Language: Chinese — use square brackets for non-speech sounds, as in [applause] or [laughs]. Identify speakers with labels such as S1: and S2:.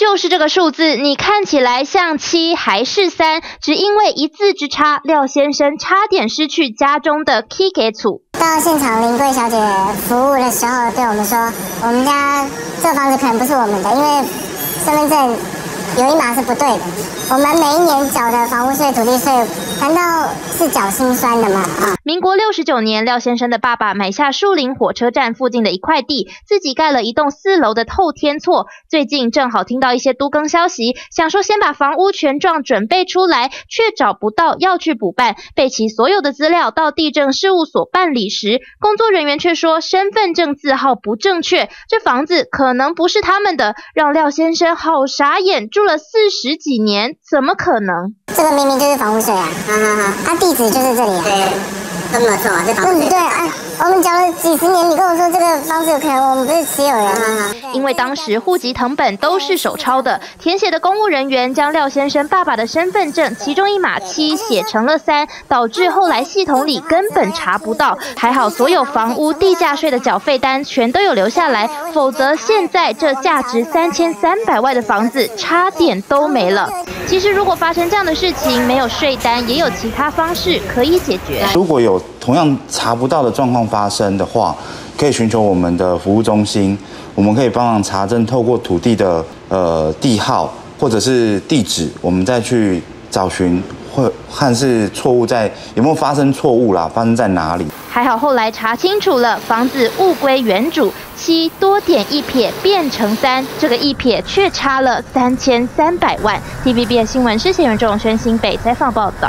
S1: 就是这个数字，你看起来像七还是三？只因为一字之差，廖先生差点失去家中的 key 给组。
S2: 到现场，林贵小姐服务的时候，对我们说，我们家这房子可能不是我们的，因为身份证有一码是不对的。我们每一年缴的房屋税、土地税，难道是缴心酸的吗？啊！
S1: 民国六十九年，廖先生的爸爸买下树林火车站附近的一块地，自己盖了一栋四楼的透天厝。最近正好听到一些都更消息，想说先把房屋权状准备出来，却找不到要去补办，备齐所有的资料到地政事务所办理时，工作人员却说身份证字号不正确，这房子可能不是他们的，让廖先生好傻眼，住了四十几年。怎么可能？
S2: 这个明明就是房屋税啊！哈哈哈，他地址就是这里啊。
S3: 对这么错啊？这房子
S2: 对，哎，我们讲了几十年，你跟我说这个房子可能我们不是持有人啊？[laughs]
S1: 因为当时户籍成本都是手抄的，填写的公务人员将廖先生爸爸的身份证其中一码七写成了三，导致后来系统里根本查不到。还好所有房屋地价税的缴费单全都有留下来，否则现在这价值 [laughs] 三千三百万的房子差点都没了。其实，如果发生这样的事情，没有税单，也有其他方式可以解决。
S4: 如果有同样查不到的状况发生的话，可以寻求我们的服务中心，我们可以帮忙查证，透过土地的呃地号或者是地址，我们再去找寻。或看是错误在有没有发生错误啦？发生在哪里？
S1: 还好后来查清楚了，房子物归原主，七多点一撇变成三，这个一撇却差了三千三百万。TVB 的新闻是谢元仲、宣新北采访报道，